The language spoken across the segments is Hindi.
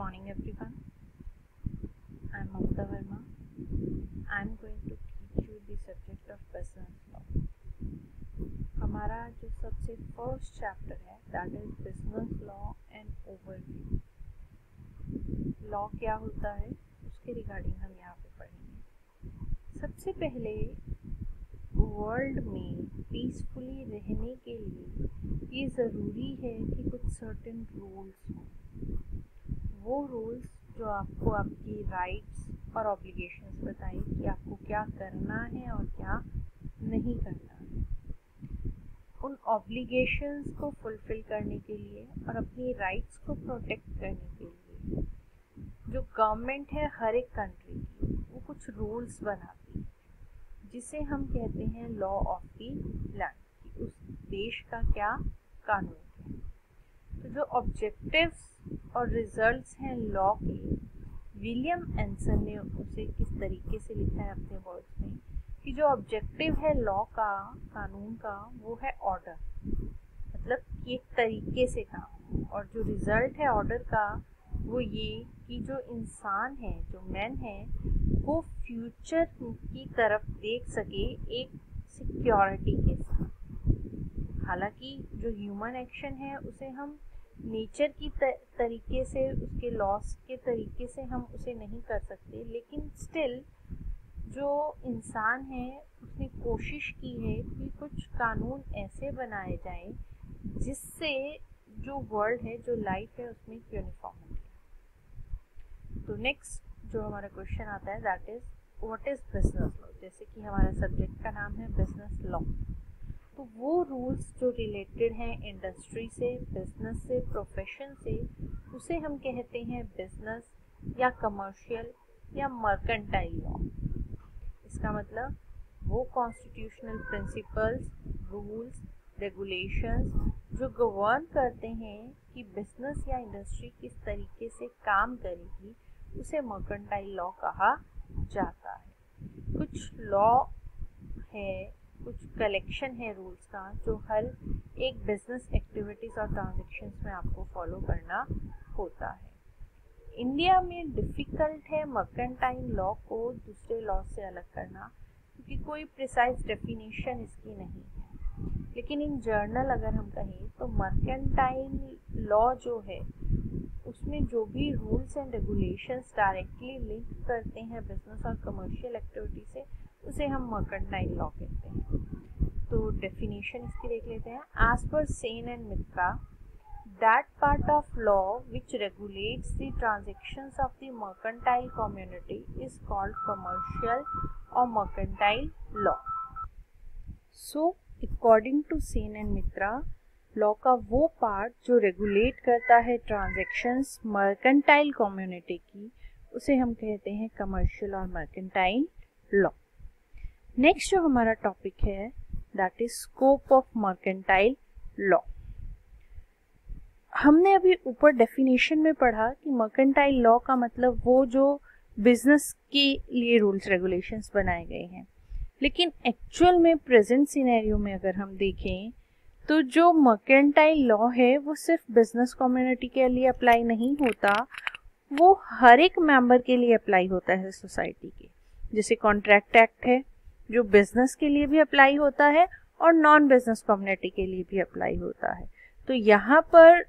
morning, everyone. I am Mamta Verma. I am going to teach you the subject of business law. हमारा जो सबसे फ़र्स्ट चैप्टर है that is business law and overview law क्या होता है, उसके रिगार्डिंग हम यहाँ पे पढ़ेंगे सबसे पहले वर्ल्ड में पीसफुली रहने के लिए ये ज़रूरी है कि कुछ सर्टेन रूल्स हों वो रूल्स जो आपको आपकी राइट्स और ऑब्लिगेशंस बताएँ कि आपको क्या करना है और क्या नहीं करना है। उन ऑब्लिगेशंस को फुलफिल करने के लिए और अपनी राइट्स को प्रोटेक्ट करने के लिए जो गवर्नमेंट है हर एक कंट्री की, वो कुछ रूल्स बनाती है, जिसे हम कहते हैं लॉ ऑफ़ दी लैंड उस देश का क्या कानून तो जो ऑब्जेक्टिव्स और रिजल्ट्स हैं लॉ के। विलियम एंसन ने उसे किस तरीके से लिखा है अपने वर्ड्स में कि जो ऑब्जेक्टिव है लॉ का, कानून का, वो है ऑर्डर मतलब एक तरीके से काम और जो रिज़ल्ट है ऑर्डर का, वो ये कि जो इंसान है, जो मैन है, वो फ्यूचर की तरफ़ देख सके एक सिक्योरिटी के साथ। हालाँकि जो ह्यूमन एक्शन है, उसे हम नेचर की तरीके से, उसके लॉस के तरीके से हम उसे नहीं कर सकते। लेकिन स्टिल जो इंसान है, उसने कोशिश की है कि कुछ कानून ऐसे बनाए जाएँ, जिससे जो वर्ल्ड है, जो लाइफ है, उसमें यूनिफॉर्मिटी तो नेक्स्ट जो हमारा क्वेश्चन आता है that is what is business law जैसे कि हमारा सब्जेक्ट का नाम है बिज़नेस लॉ तो वो रूल्स जो रिलेटेड हैं इंडस्ट्री से बिज़नेस से प्रोफेशन से, उसे हम कहते हैं बिज़नेस या कमर्शियल या मर्केंटाइल लॉ इसका मतलब वो कॉन्स्टिट्यूशनल प्रिंसिपल्स रूल्स रेगुलेशंस जो गवर्न करते हैं कि बिज़नेस या इंडस्ट्री किस तरीके से काम करेगी, उसे मर्केंटाइल लॉ कहा जाता है। कुछ लॉ है कुछ कलेक्शन है रूल्स का, जो हर एक बिज़नेस एक्टिविटीज़ और ट्रांजेक्शन्स में आपको फॉलो करना होता है। इंडिया में डिफ़िकल्ट है मर्केंटाइन लॉ को दूसरे लॉ से अलग करना, क्योंकि कोई प्रिसाइज डेफिनेशन इसकी नहीं है। लेकिन इन जर्नल अगर हम कहें तो मर्केंटाइन लॉ जो है, उसमें जो भी rules and regulations directly link करते हैं बिज़नेस और कमर्शियल एक्टिविटी से उसे हम मर्कट लॉ कहते हैं। तो डेफिनेशन इसकी देख लेते हैं। As per Sen and Mitra that part of law which regulates the of the mercantile community is called commercial और mercantile law so according to Sen and Mitra law का वो पार्ट जो रेगुलेट करता है ट्रांजेक्शन मर्केंटाइल कम्युनिटी की, उसे हम कहते हैं कमर्शियल और मर्केंटाइल लॉ नेक्स्ट जो हमारा टॉपिक है that is scope of mercantile law हमने अभी ऊपर डेफिनेशन में पढ़ा कि मर्केंटाइल लॉ का मतलब वो जो बिज़नेस के लिए रूल्स रेगुलेशंस बनाए गए हैं. लेकिन एक्चुअल में प्रेजेंट सिनेरियो में अगर हम देखें तो जो मर्केंटाइल लॉ है, वो सिर्फ़ बिज़नेस कम्युनिटी के लिए अप्लाई नहीं होता, वो हर एक मेंबर के लिए अप्लाई होता है सोसाइटी के. जैसे कॉन्ट्रैक्ट एक्ट है जो बिज़नेस के लिए भी अप्लाई होता है और नॉन बिज़नेस कम्युनिटी के लिए भी अप्लाई होता है। तो यहाँ पर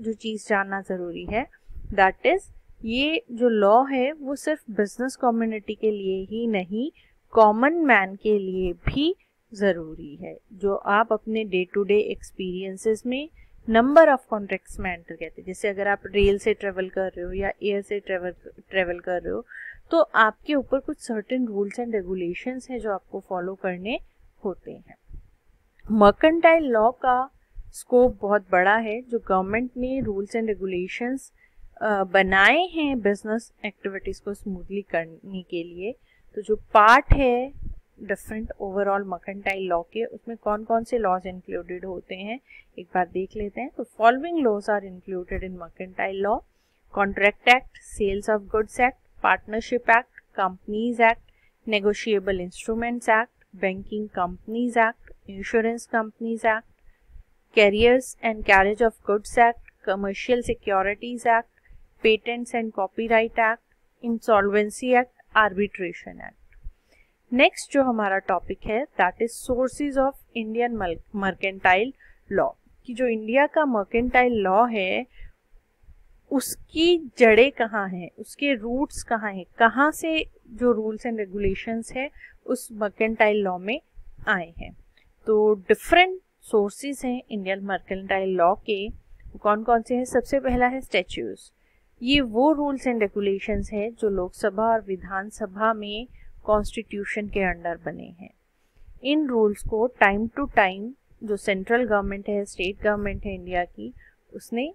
जो चीज़ जानना ज़रूरी है दैट इज़ ये जो लॉ है, वो सिर्फ़ बिज़नेस कम्युनिटी के लिए ही नहीं कॉमन मैन के लिए भी ज़रूरी है। जो आप अपने डे टू डे एक्सपीरियंसेस में नंबर ऑफ़ कॉन्ट्रैक्ट्स में एंटर कहते हैं। जैसे अगर आप रेल से ट्रेवल कर रहे हो या एयर से ट्रेवल ट्रेवल कर रहे हो तो आपके ऊपर कुछ सर्टेन रूल्स एंड रेगुलेशंस हैं जो आपको फॉलो करने होते हैं। मर्केंटाइल लॉ का स्कोप बहुत बड़ा है, जो गवर्नमेंट ने रूल्स एंड रेगुलेशंस बनाए हैं बिज़नेस एक्टिविटीज़ को स्मूथली करने के लिए। तो जो पार्ट है डिफरेंट ओवरऑल मर्केंटाइल लॉ के, उसमें कौन कौन से लॉज इंक्लूडेड होते हैं, एक बार देख लेते हैं। तो following laws are included in mercantile law contract act sales of goods act partnership act companies act negotiable instruments act banking companies act insurance companies act carriers and carriage of goods act commercial securities act patents and copyright act insolvency act arbitration act next जो हमारा टॉपिक है that is sources of Indian mercantile law कि जो इंडिया का मर्केंटाइल लॉ है उसकी जड़ें कहाँ हैं? उसके रूट्स कहाँ हैं? कहाँ से जो रूल्स एंड रेगुलेशंस है, उस मर्केंटाइल लॉ में आए हैं। तो डिफरेंट सोर्सेज हैं इंडियन मर्केंटाइल लॉ के। कौन कौन से हैं? सबसे पहला है स्टैच्यूज ये वो रूल्स एंड रेगुलेशंस है जो लोकसभा और विधानसभा में कॉन्स्टिट्यूशन के अंडर बने हैं। इन रूल्स को टाइम टू टाइम जो सेंट्रल गवर्नमेंट है स्टेट गवर्नमेंट है इंडिया की, उसने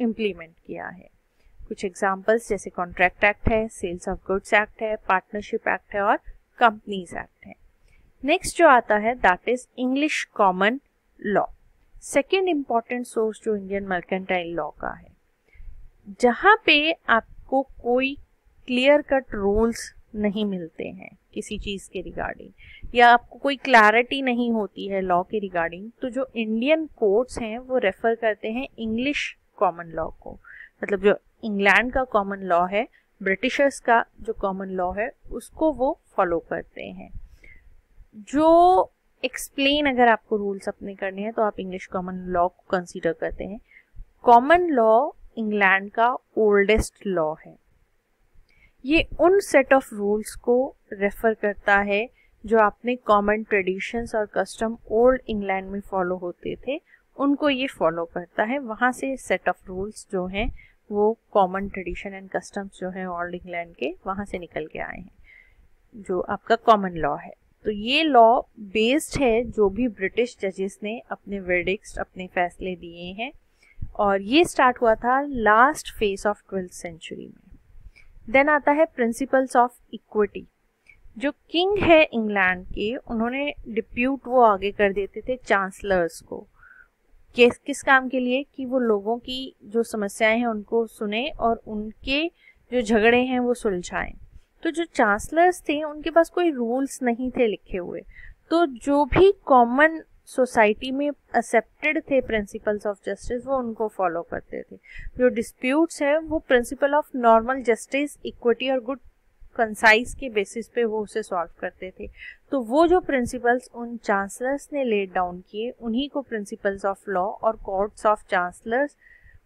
इम्प्लीमेंट किया है। कुछ एग्जाम्पल्स जैसे कॉन्ट्रैक्ट एक्ट है सेल्स ऑफ़ गुड्स एक्ट है पार्टनरशिप एक्ट है और कंपनीज़ एक्ट है। नेक्स्ट जो आता है that is English common law second important source जो इंडियन मर्केंटाइल लॉ का है। जहाँ पे आपको कोई क्लियर कट रूल्स नहीं मिलते हैं किसी चीज़ के रिगार्डिंग या आपको कोई क्लैरिटी नहीं होती है लॉ के रिगार्डिंग तो जो इंडियन कोर्ट्स हैं, वो रेफर करते हैं इंग्लिश कॉमन लॉ को। मतलब जो इंग्लैंड का कॉमन लॉ है ब्रिटिशर्स का जो कॉमन लॉ है, उसको वो फॉलो करते हैं। जो एक्सप्लेन अगर आपको रूल्स अपने करने हैं तो आप इंग्लिश कॉमन लॉ को कंसीडर करते हैं। कॉमन लॉ इंग्लैंड का ओल्डेस्ट लॉ है। ये उन सेट ऑफ़ रूल्स को रेफर करता है, जो आपने कॉमन ट्रेडिशंस और कस्टम ओल्ड इंग्लैंड में फॉलो होते थे उनको ये फॉलो करता है। वहाँ से सेट ऑफ़ रूल्स जो हैं, वो कॉमन ट्रेडिशन एंड कस्टम्स जो हैं ओल्ड इंग्लैंड के, वहाँ से निकल के आए हैं, जो आपका कॉमन लॉ है। तो ये लॉ बेस्ड है जो भी ब्रिटिश जजेस ने अपने वर्डिक्स अपने फैसले दिए हैं। और ये स्टार्ट हुआ था last phase of twelfth century में। देन आता है प्रिंसिपल्स ऑफ़ इक्विटी जो किंग है इंग्लैंड के, उन्होंने डिप्यूट वो आगे कर देते थे चांसलर्स को। किस किस काम के लिए कि वो लोगों की जो समस्याएँ हैं उनको सुने और उनके जो झगड़े हैं वो सुलझाएँ। तो जो चांसलर्स थे, उनके पास कोई रूल्स नहीं थे लिखे हुए। तो जो भी कॉमन सोसाइटी में एक्सेप्टेड थे प्रिंसिपल्स ऑफ़ जस्टिस वो उनको फॉलो करते थे। जो डिस्प्यूट्स है, वो principle of normal justice equity और गुड कंसाइज के बेसिस पे वो उसे सॉल्व करते थे। तो वो जो प्रिंसिपल्स उन चांसलर्स ने लेड डाउन किए, उन्हीं को प्रिंसिपल्स ऑफ़ लॉ और कोर्ट्स ऑफ़ चांसलर्स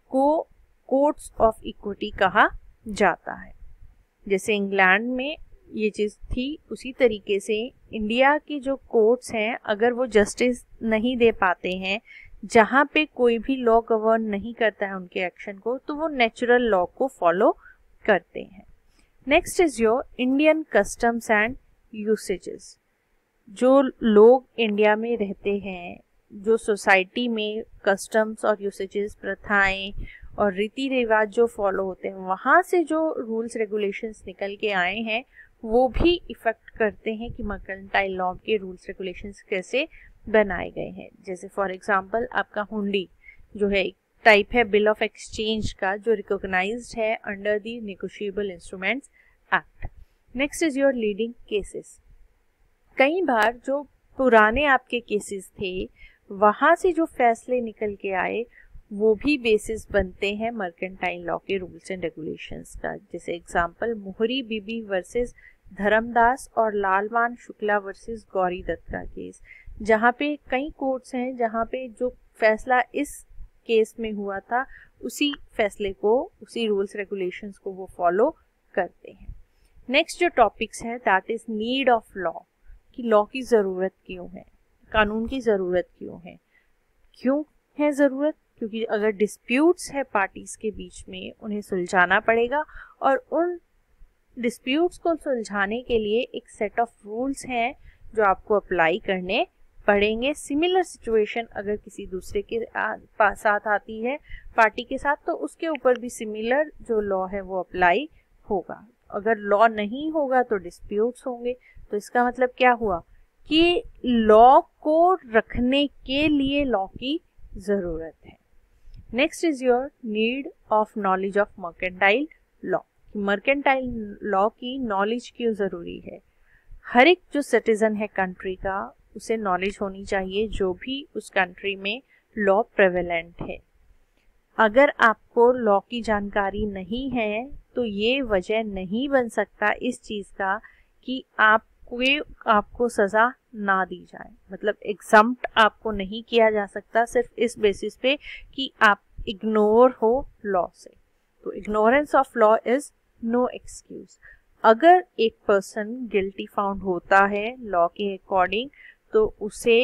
को कोर्ट्स ऑफ़ इक्विटी कहा जाता है। जैसे इंग्लैंड में ये चीज़ थी, उसी तरीके से इंडिया की जो कोर्ट्स हैं, अगर वो जस्टिस नहीं दे पाते हैं, जहाँ पे कोई भी लॉ गवर्न नहीं करता है उनके एक्शन को तो वो नेचुरल लॉ को फॉलो करते हैं। Next is your Indian customs and usages जो लोग इंडिया में रहते हैं, जो सोसाइटी में कस्टम्स और यूसेजेस प्रथाएँ और रीति रिवाज जो फॉलो होते हैं, वहाँ से जो रूल्स रेगुलेशंस निकल के आए हैं, वो भी इफ़ेक्ट करते हैं कि मर्केंटाइल लॉ के रूल्स रेगुलेशंस कैसे बनाए गए हैं। जैसे फॉर एग्जांपल आपका हुंडी जो है टाइप है बिल ऑफ़ एक्सचेंज का, जो रिकॉग्नाइज्ड है under the negotiable instruments act next is your leading cases कई बार जो पुराने आपके केसेस थे, वहाँ से जो फैसले निकल के आए, वो भी बेसिस बनते हैं मर्केंटाइन लॉ के रूल्स एंड रेगुलेशंस का। जैसे एग्जांपल मोहरी बीबी वर्सेस धर्मदास और लालवान शुक्ला वर्सेस गौरी दत्त केस जहाँ पे कई कोर्ट्स हैं, जहाँ पे जो फैसला इस केस में हुआ था, उसी फैसले को, उसी रूल्स रेगुलेशंस को वो फॉलो करते हैं। नेक्स्ट जो टॉपिक्स है that is need of law कि लॉ की ज़रूरत क्यों है, कानून की ज़रूरत क्यों है। क्यों है ज़रूरत? क्योंकि अगर डिस्प्यूट्स है पार्टीज़ के बीच में, उन्हें सुलझाना पड़ेगा और उन डिस्प्यूट्स को सुलझाने के लिए एक सेट ऑफ़ रूल्स हैं जो आपको अप्लाई करने पढ़ेंगे सिमिलर सिचुएशन अगर किसी दूसरे के साथ आती है पार्टी के साथ तो उसके ऊपर भी सिमिलर जो लॉ है वो अप्लाई होगा। अगर लॉ नहीं होगा तो डिस्प्यूट्स होंगे। तो इसका मतलब क्या हुआ? कि लॉ को रखने के लिए लॉ की ज़रूरत है। Next is your need of knowledge of mercantile law mercantile law की नॉलेज क्यों ज़रूरी है? हर एक जो सिटीजन है कंट्री का उसे नॉलेज होनी चाहिए, जो भी उस कंट्री में लॉ प्रेवेलेंट है। अगर आपको लॉ की जानकारी नहीं है तो ये वजह नहीं बन सकता इस चीज़ का कि आपको आपको सज़ा ना दी जाए। मतलब एग्जाम्प्ट आपको नहीं किया जा सकता सिर्फ़ इस बेसिस पे कि आप इग्नोर हो लॉ से। तो ignorance of law is no excuse अगर एक पर्सन गिल्टी फाउंड होता है लॉ के अकॉर्डिंग तो उसे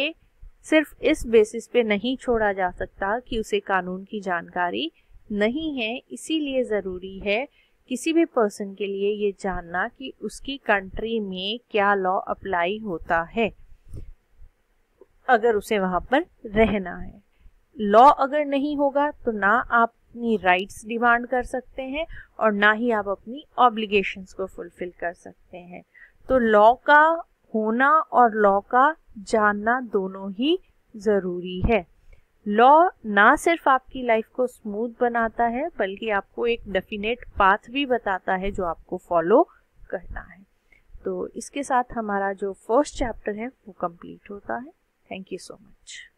सिर्फ़ इस बेसिस पे नहीं छोड़ा जा सकता कि उसे कानून की जानकारी नहीं है। इसीलिए ज़रूरी है किसी भी पर्सन के लिए ये जानना कि उसकी कंट्री में क्या लॉ अप्लाई होता है। अगर उसे वहाँ पर रहना है। लॉ अगर नहीं होगा तो ना आप अपनी राइट्स डिमांड कर सकते हैं और ना ही आप अपनी ऑब्लिगेशंस को फुलफिल कर सकते हैं। तो लॉ का होना और लॉ का जानना दोनों ही ज़रूरी है। लॉ ना सिर्फ़ आपकी लाइफ को स्मूथ बनाता है, बल्कि आपको एक डेफिनेट पाथ भी बताता है जो आपको फॉलो करना है। तो इसके साथ हमारा जो फ़र्स्ट चैप्टर है, वो कंप्लीट होता है। Thank you so much